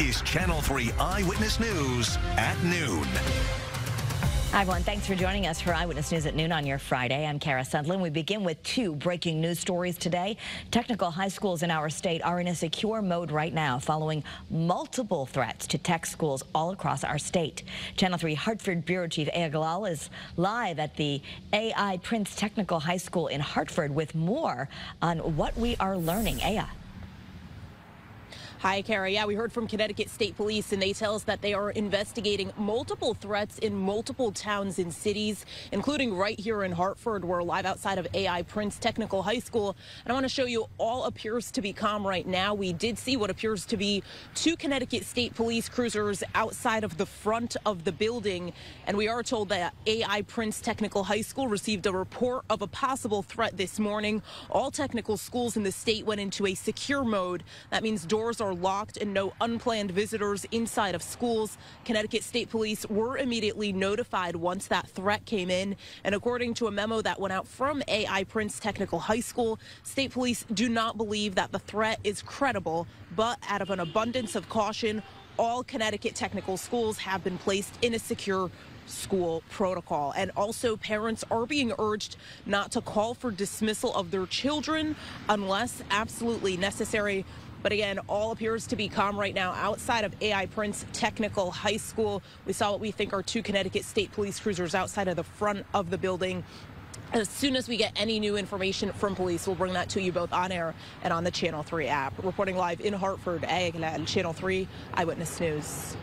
is Channel 3 Eyewitness News at noon. Hi, everyone. Thanks for joining us for Eyewitness News at noon on your Friday. I'm Kara Sundlin. We begin with two breaking news stories today. Technical high schools in our state are in a secure mode right now following multiple threats to tech schools all across our state. Channel 3 Hartford Bureau Chief Aya Galal is live at the AI Prince Technical High School in Hartford with more on what we are learning. Aya. Hi, Kara. Yeah, we heard from Connecticut State Police, and they tell us that they are investigating multiple threats in multiple towns and cities, including right here in Hartford. We're live outside of AI Prince Technical High School. And I want to show you all appears to be calm right now. We did see what appears to be two Connecticut State Police cruisers outside of the front of the building. And we are told that AI Prince Technical High School received a report of a possible threat this morning. All technical schools in the state went into a secure mode. That means doors are locked and no unplanned visitors inside of schools. Connecticut State Police were immediately notified once that threat came in. And according to a memo that went out from AI Prince Technical High School, state police do not believe that the threat is credible, but out of an abundance of caution, all Connecticut technical schools have been placed in a secure school protocol. And also, parents are being urged not to call for dismissal of their children unless absolutely necessary. But again, all appears to be calm right now outside of AI Prince Technical High School. We saw what we think are two Connecticut State Police cruisers outside of the front of the building. As soon as we get any new information from police, we'll bring that to you both on air and on the Channel 3 app. Reporting live in Hartford, Channel 3 Eyewitness News.